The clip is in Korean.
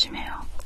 조심해요.